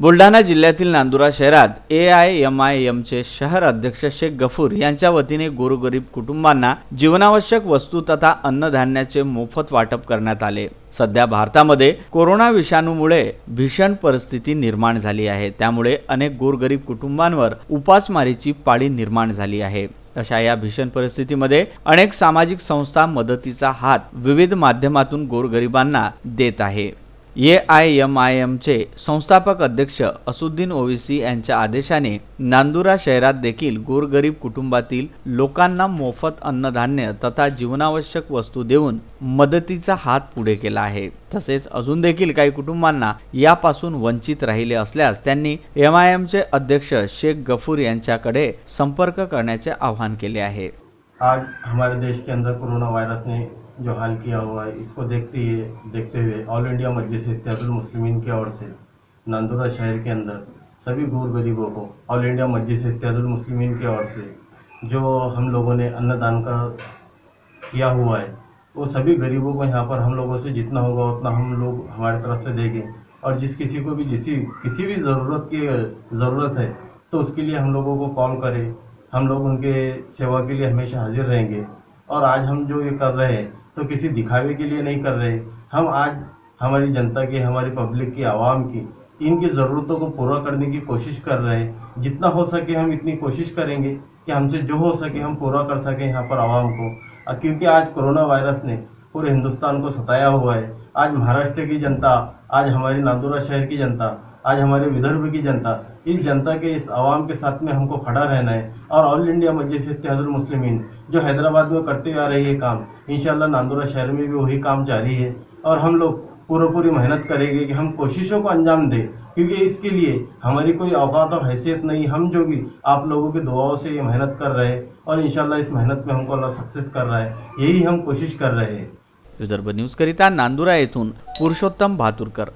बुलढाणा जिल्ह्यातील नांदुरा शहरात ए I M I एमचे शहर अध्यक्ष शेख गफूर यांच्या वतीने गोरगरीब कुटुंबांना जीवनावश्यक वस्तू तथा अन्नधान्याचे मोफत वाटप करण्यात आले. सध्या भारतामध्ये कोरोना विषाणूमुळे भीषण परिस्थिती निर्माण झाली आहे. त्यामुळे अनेक गोरगरीब कुटुंबांवर उपासमारीची पाळी निर्माण झाली आहे. अशा या भीषण परिस्थितीमध्ये अनेक सामाजिक संस्था मदतीचा हात विविध माध्यमातून गोरगरिबांना देत आहे. ए आय एम आय एमचे संस्थापक अध्यक्ष असुद्दीन ओवीसी यांच्या आदेशाने नांदुरा शहरात देखील गोरगरीब कुटुंबातील लोकांना मोफत अन्नधान्य तथा जीवनावश्यक वस्तू देऊन मदतीचा हात पुढे केला आहे. तसेच अजून देखील काही कुटुंबांना यापासून वंचित राहिले असल्यास त्यांनी एम आय एमचे अध्यक्ष शेख गफूर यांच्याकडे संपर्क करण्याचे आवाहन केले आहे. आज हमारे देश के अंदर कोरोना वायरस ने जो हाल किया हुआ है, इसको देखते हुए देखते हुए ऑल इंडिया मजलिस मुस्लिमीन की ओर से नांदुरा शहर के अंदर सभी गौर गरीबों को ऑल इंडिया मजलिस मुस्लिमीन की ओर से जो हम लोगों ने अन्नदान का किया हुआ है, वो सभी गरीबों को यहाँ पर हम लोगों से जितना होगा उतना हम लोग हमारी तरफ़ से देंगे। और जिस किसी को भी, जिसी, किसी भी ज़रूरत की, ज़रूरत है तो उसके लिए हम लोगों को कॉल करें। हम लोग उनके सेवा के लिए हमेशा हाजिर रहेंगे। और आज हम जो ये कर रहे हैं तो किसी दिखावे के लिए नहीं कर रहे। हम आज हमारी जनता की, हमारी पब्लिक की, आवाम की, इनकी ज़रूरतों को पूरा करने की कोशिश कर रहे हैं। जितना हो सके हम इतनी कोशिश करेंगे कि हमसे जो हो सके हम पूरा कर सकें यहाँ पर आवाम को। क्योंकि आज कोरोना वायरस ने पूरे हिंदुस्तान को सताया हुआ है। आज महाराष्ट्र की जनता, आज हमारी नांदुरा शहर की जनता आज हमारे विदर्भ की जनता, इस जनता के इस आवाम के साथ में हमको खड़ा रहना है और ऑल इंडिया मजलिस मुस्लिमीन, जो हैदराबाद में करते आ रही है काम इंशाल्लाह नांदुरा शहर में भी वही काम जारी है। और हम लोग पूरा पूरी मेहनत करेंगे कि हम कोशिशों को अंजाम दें, क्योंकि इसके लिए हमारी कोई औकात और हैसियत नहीं। हम जो भी आप लोगों की दुआओं से ये मेहनत कर रहे हैं और इंशाल्लाह इस मेहनत में हमको अल्लाह सक्सेस कर रहा है, यही हम कोशिश कर रहे हैं। विदर्भ न्यूज़ करिता नांदुरा येथून पुरुषोत्तम भातुरकर।